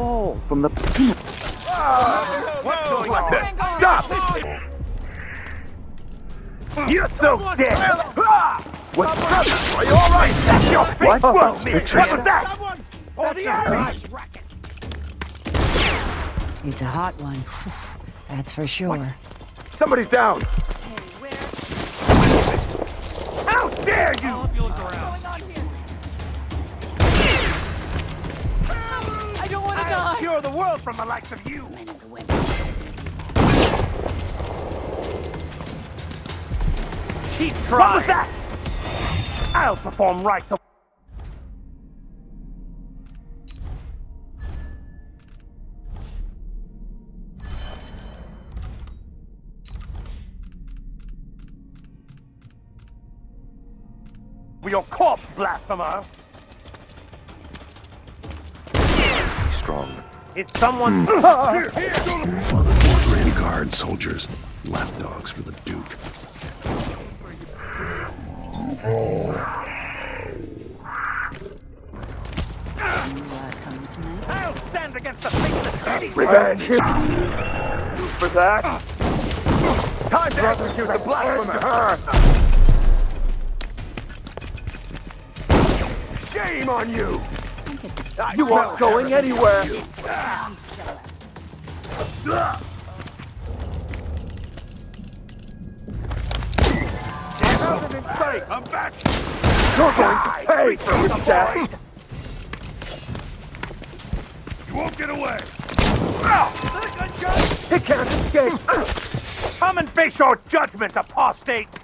To fall from the peak. What's going on? Stop! You're so dead! Ah! What's up? Are you alright? That's your face! What? What, what was that? Someone! Oh, That's the not right. racket. It's a hot one. That's for sure. Somebody's down! Hey, where? How dare you! I'll help you look around. Don't want to I'll die. cure the world from the likes of you! Keep trying! What was that? I'll perform right to... For your corpse, blasphemer! Is someone... Grand Guard soldiers. Lapdogs for the Duke. Uh, coming tonight? I'll stand against the faceless city! Revenge! For that? Time to execute the blasphemer! Shame on you! You aren't going anywhere! I'm back! You're going to pay for your death! You won't get away! He can't escape! Come and face your judgment, apostate!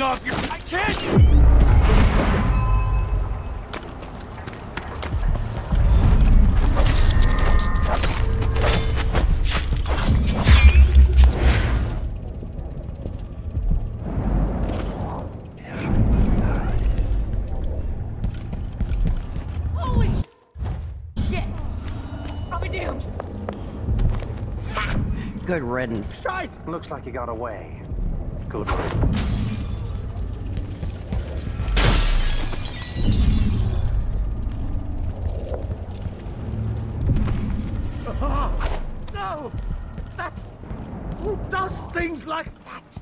Be wiping off your. I can't! Holy shit! I'll be damned. Good riddance. Shite! Looks like you got away. Good. No! Things like that?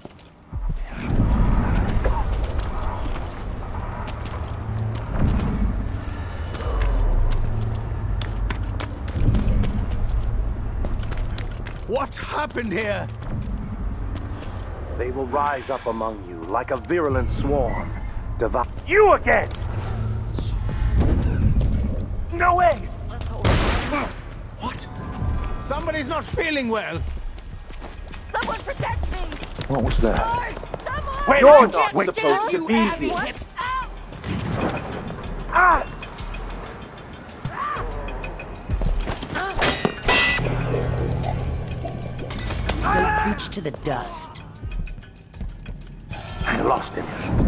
What happened here? They will rise up among you like a virulent swarm. Devour you again! No way! What? Somebody's not feeling well. Someone protect me! What was that? Lord, someone! Wait, I you're can't supposed to be having here. it. Ow! Ah! Go preach to the dust. I lost him.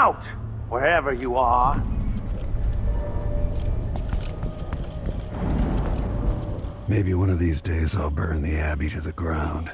Out! Wherever you are. Maybe one of these days I'll burn the Abbey to the ground.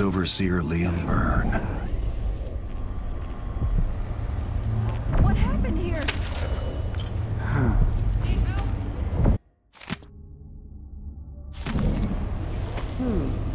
Overseer Liam Byrne. What happened here? Hmm.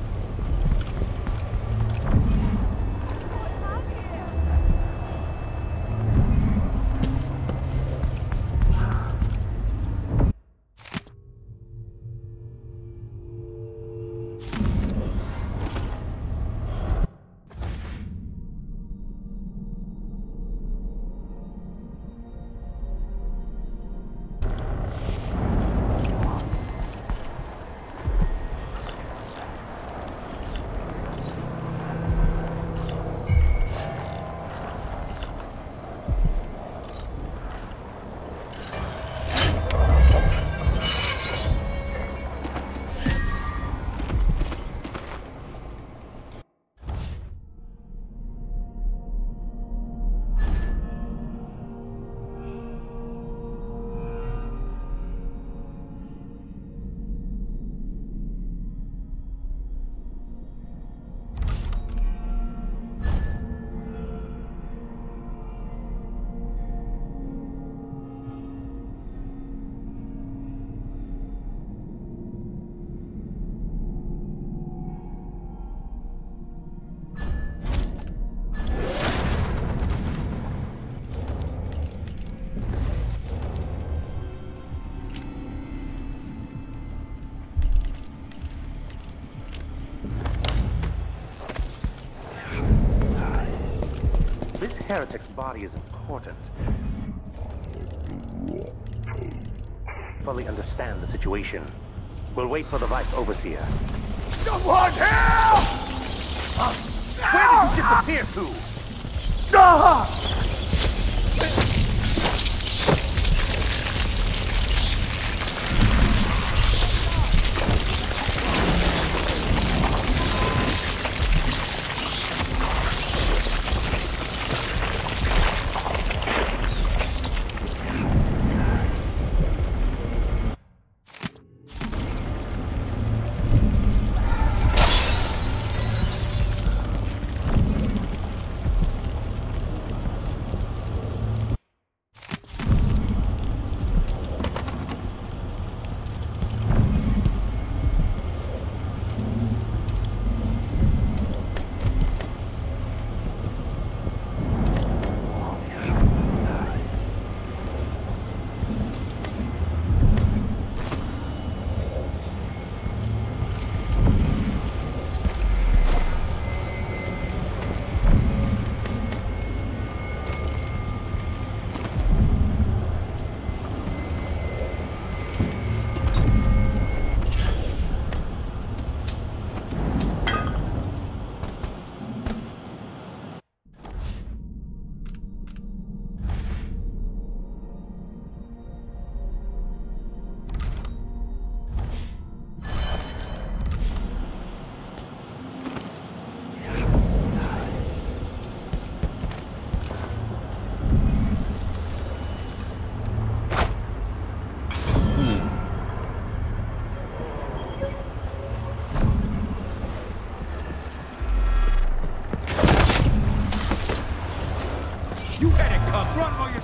Heretic's body is important. Fully understand the situation. We'll wait for the Vice Overseer. Someone help! Where did you disappear to? You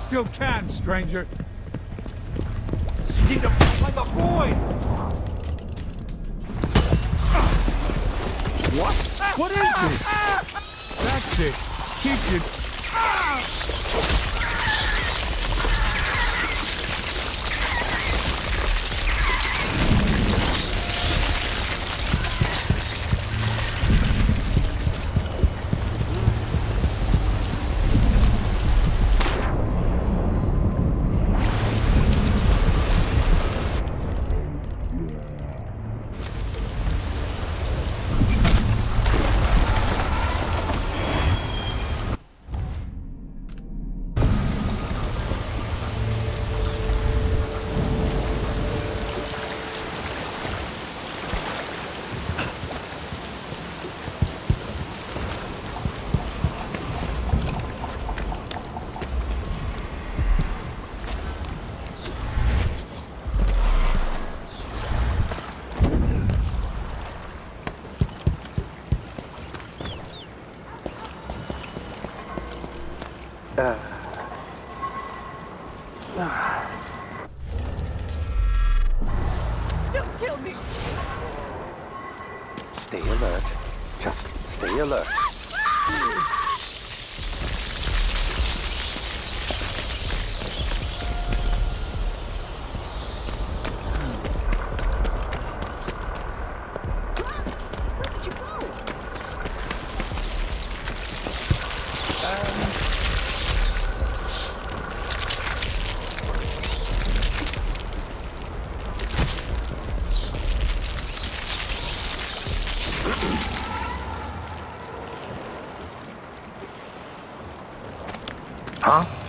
still can, stranger. Need to fight like a boy. What? What is this? That's it. Keep ah! Your... Don't kill me! Stay alert. Just stay alert. 啊。